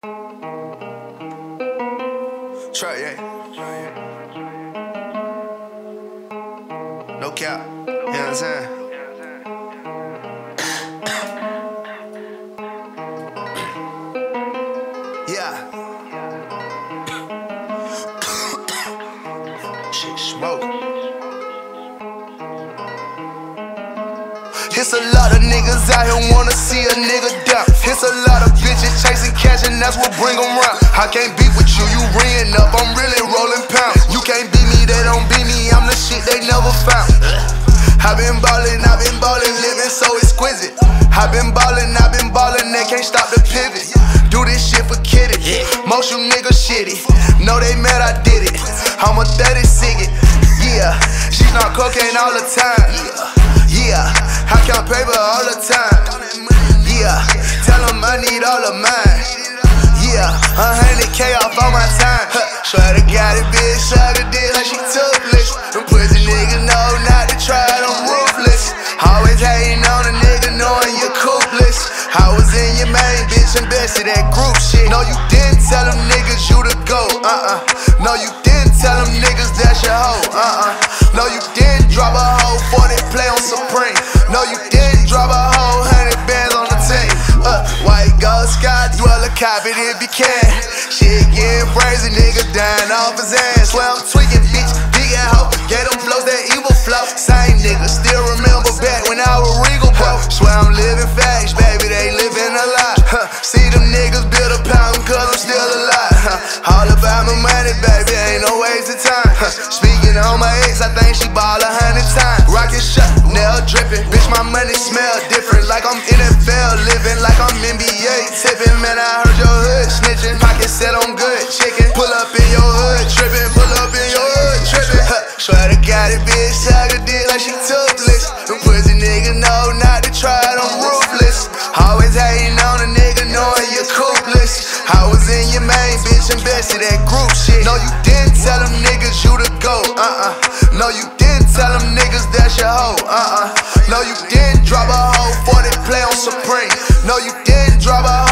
Try, yeah. No cap. You know what I'm saying? Yeah. Shit, smoke. It's a lot of niggas out here wanna see a nigga down. It's a lot and that's what bring them round. I can't beat with you, you ringing up, I'm really rolling pounds. You can't beat me, they don't beat me, I'm the shit they never found. I've been ballin', I've been ballin', living so exquisite. I've been ballin', I've been ballin', they can't stop the pivot. Do this shit for kidding. Most you niggas shitty. Know they mad I did it. I'm a 30 it. Yeah, she's not cocaine all the time. Yeah, I count paper all the time. Yeah, tell them I need all of mine. Yeah, a hundred K off all my time. Swear to God, it bitch a dick like she toothless. Them pussy niggas know not to try, I'm ruthless. Always hating on a nigga knowing you're coolest. I was in your main bitch, invested that group shit. No, you didn't tell them niggas you the go. Uh uh. No, you didn't tell them niggas that's your hoe. Uh uh. No, you didn't drop a hoe for they play on Supreme. Sky, dweller, cop it if you can. Shit getting crazy, nigga dying off his ass. Swear I'm tweaking, bitch. Big ass hoe, get them flows, that evil flow. Same nigga, still remember back when I was regal, bro. Swear I'm living facts, baby, they living a. Huh. See them niggas build a pound, cause I'm still alive. All about my money, baby, ain't no waste of time. Speaking on my ex, I think she ball a hundred times. Rockin' shut, nail dripping. Bitch, my money smell different. Like I'm NFL living, like I'm NBA tipping. Man, I heard your hood snitching. Pocket said I'm good, chicken. Pull up in your hood, tripping. Pull up in your hood, tripping. Huh. Swear to God, it bitch a dick like she toothless. Them pussy niggas know not to try, it, I'm ruthless. Always hating on a nigga knowing you're coolest. I was in your main bitch, invested that group shit. No, you didn't tell them niggas you the go. Uh uh. No, you didn't tell them niggas that's your hoe. Uh uh. No, you didn't drop a hoe Supreme. No, you didn't drop a.